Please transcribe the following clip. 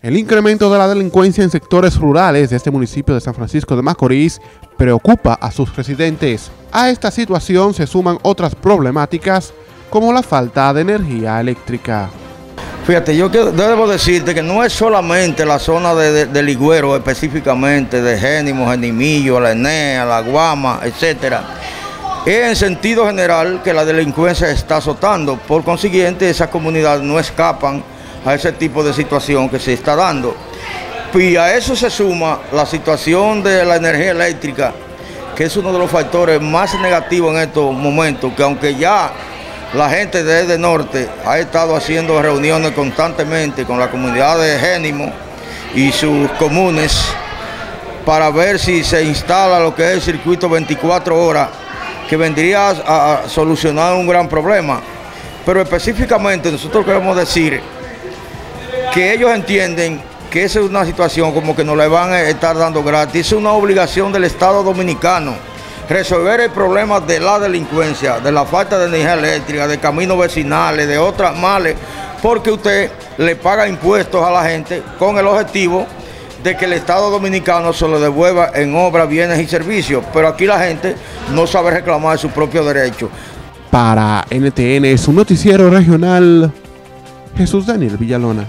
El incremento de la delincuencia en sectores rurales de este municipio de San Francisco de Macorís preocupa a sus residentes. A esta situación se suman otras problemáticas como la falta de energía eléctrica. Fíjate, yo debo decirte que no es solamente la zona de, de, Ligüero, específicamente de Génimo, Genimillo, la Enea, la Guama, etcétera. Es en sentido general que la delincuencia está azotando. Por consiguiente, esas comunidades no escapan a ese tipo de situación que se está dando. Y a eso se suma la situación de la energía eléctrica, que es uno de los factores más negativos en estos momentos, que aunque ya la gente desde norte ha estado haciendo reuniones constantemente con la comunidad de Génimo y sus comunes para ver si se instala lo que es el circuito 24 horas, que vendría a solucionar un gran problema. Pero específicamente nosotros queremos decir que ellos entienden que esa es una situación como que no le van a estar dando gratis, es una obligación del Estado Dominicano resolver el problema de la delincuencia, de la falta de energía eléctrica, de caminos vecinales, de otras males, porque usted le paga impuestos a la gente con el objetivo de que el Estado Dominicano se lo devuelva en obras, bienes y servicios, pero aquí la gente no sabe reclamar su propio derecho. Para NTN es un noticiero regional, Jesús Daniel Villalona.